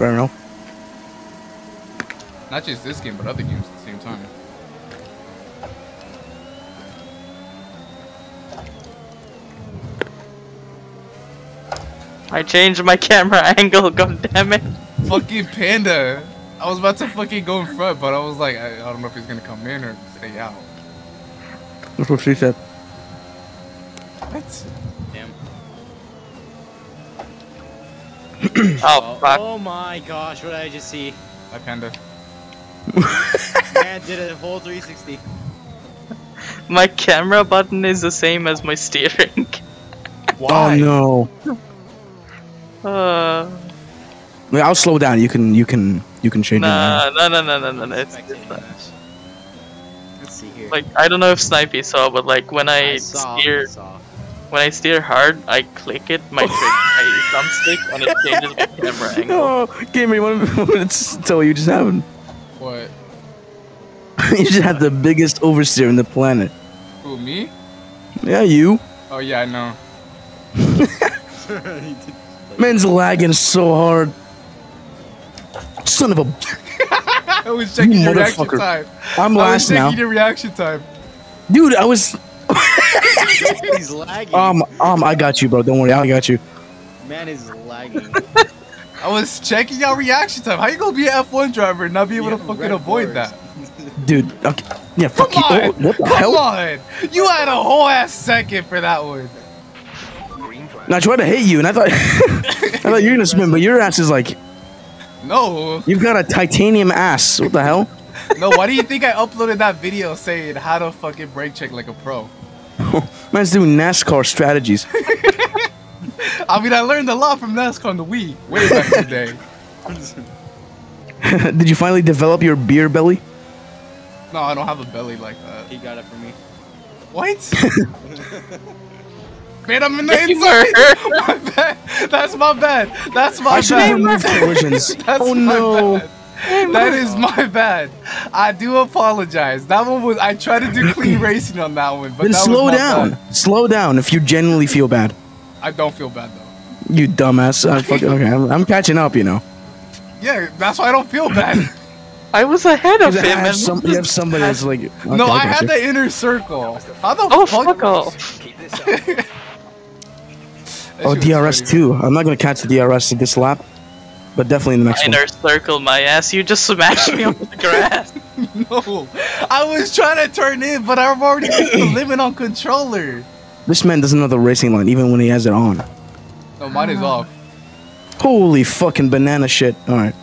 Fair enough. Not just this game, but other games at the same time. I changed my camera angle, god damn it. fucking panda. I was about to fucking go in front, but I was like, I, I don't know if he's gonna come in or stay out. That's what she said. Oh, fuck. oh my gosh, what did I just see? Hi, panda. Man did a whole 360. My camera button is the same as my steering. Why? Oh no. Uh, Wait, I'll slow down. You can you can you can change it. nah, no, no, no, no, no, no. It's, it's not. Let's see here. Like I don't know if Snipey saw, but like when I, saw, steer, I saw. When I steer hard, I click it, my trick, my thumbstick, and it changes my camera angle. Oh, Gamer, what minutes tell what you just happened? What? you just had the biggest oversteer in the planet. Who, me? Yeah, you. Oh, yeah, I know. Man's lagging so hard. Son of a. I was checking You your reaction motherfucker. time. I'm I was last now. checking your reaction time. Dude, I was. He's lagging. Um, um, I got you, bro. Don't worry, I got you. Man is lagging. I was checking your reaction time. How you gonna be an F1 driver and not be able You to fucking avoid bars. that? Dude, okay. Yeah, fuck Come you. on! Oh, what the Come hell? on! You had a whole ass second for that one. No, I tried to hit you, and I thought, I thought you were gonna spin, but your ass is like, No. you've got a titanium ass. What the hell? No, why do you think I uploaded that video saying how to fucking brake check like a pro? Man's doing NASCAR strategies. I mean, I learned a lot from NASCAR on the Wii way back in the day. Did you finally develop your beer belly? No, I don't have a belly like that. he got it for me. What? Man, I'm in the You inside. my bad. That's my bad. That's my I should have bad. removed collisions. That's oh my no. Bad. That is my bad. I do apologize. That one was. I tried to do clean racing on that one, but Then that slow was my down. bad. Slow down if you genuinely feel bad. I don't feel bad though. You dumbass. Uh, fuck, okay, I'm, I'm catching up, you know. Yeah, that's why I don't feel bad. I was ahead of You him. have, some, you have somebody that's like. Okay, no, I got had you. the inner circle. How the Oh, fuck? fuck off. Oh, DRS too. I'm not gonna catch the DRS in this lap, but definitely in the next one. Inner circle my ass. You just smashed me on the grass. No, I was trying to turn in, but I've already hit the limit on controller. This man doesn't know the racing line even when he has it on. No, mine is off. Holy fucking banana shit! All right,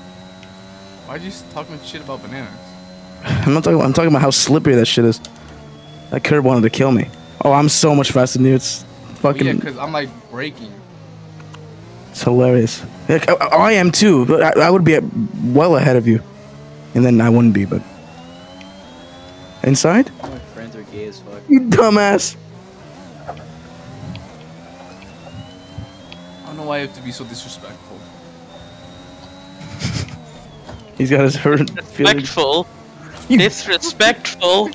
Why'd you talking shit about bananas? I'm not talking. I'm talking about how slippery that shit is. That curb wanted to kill me. Oh, I'm so much faster than you. It's Well, fucking. yeah, because I'm like braking. It's hilarious. Like, I, I am too, but I, I would be uh, well ahead of you, and then I wouldn't be. But inside, My friends are gay as fuck. you dumbass. I don't know why you have to be so disrespectful. He's got his hurt feelings. Disrespectful. Disrespectful.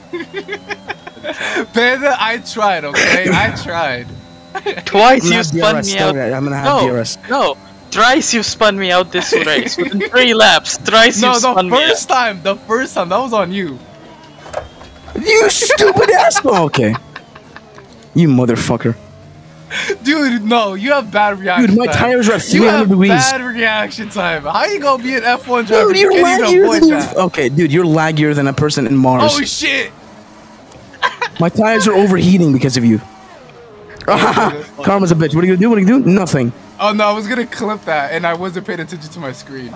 Panda, I tried, okay? I tried. Twice you spun have me out. don't I? I'm gonna have No, DRS. no. Thrice you spun me out this race. Within three laps, thrice No, you spun me out. first time, the first time, that was on you. You stupid ass. Oh, okay. You motherfucker. Dude, no, you have bad reaction time. Dude, my time. tires are at You have degrees. bad reaction time. How you gonna be an F1 driver? Dude, you you're can't laggier than you. that. Okay, dude, you're laggier than a person in Mars. Oh shit! My tires are overheating because of you. Karma's a bitch. What are you gonna do? What are you gonna do? Nothing. Oh no, I was gonna clip that and I wasn't paying attention to my screen.